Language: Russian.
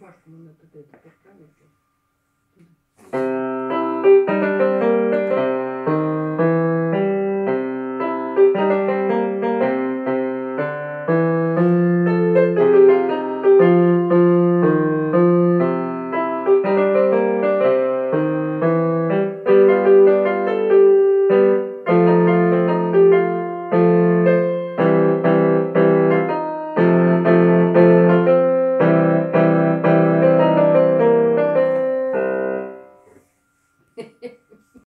рубашку мене туди поставити.